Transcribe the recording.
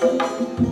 Música